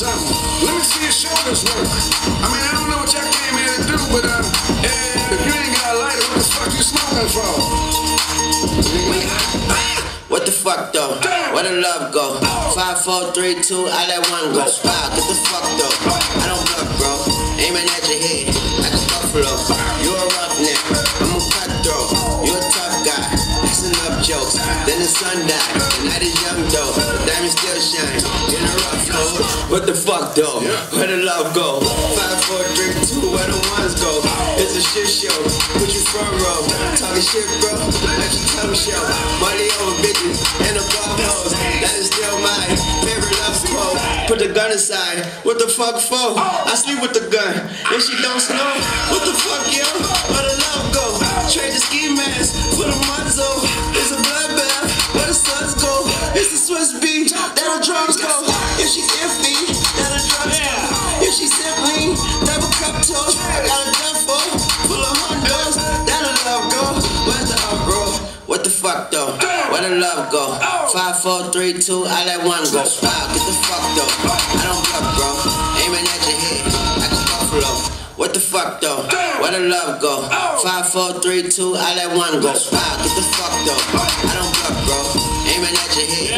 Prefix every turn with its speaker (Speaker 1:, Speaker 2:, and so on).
Speaker 1: Let me see your shoulders work. I mean, I don't know what y'all came here to do, but uh, eh, if you ain't got a lighter, what the fuck you smoking for?
Speaker 2: What the fuck though? Where the love go? Five, four, three, two, I let one go. Wow, get the fuck though. I don't bluff, bro. Aiming at your head like a buffalo. Then the sun died. The night is young though. The diamond still shine. In a rough hole. What the fuck though? Where the love go? Five, four, three, two, where the ones go? It's a shit show. Put you front row. Talking shit, bro. Let you come show. Money over bitches and the bar hoes. That is still my favorite love quote. Put the gun aside. What the fuck for? I sleep with the gun. And she don't snow. What the fuck, yo? Where the love go? Trade the ski mask Swiss beat. That the drums go. If she's iffy, that the drugs go. If she's simply double cup toast, got a duffel full of hundos. That the love go. Where's the up, bro? What the fuck though? Where the love go? Five, four, three, two, I let one go. Wow, get the fuck though. I don't bluff, bro. Aiming at your head like a buffalo. What the fuck though? Where the love go? Five, four, three, two, I let one go. Wow, get the fuck though. I don't bluff, bro. Aiming at your head.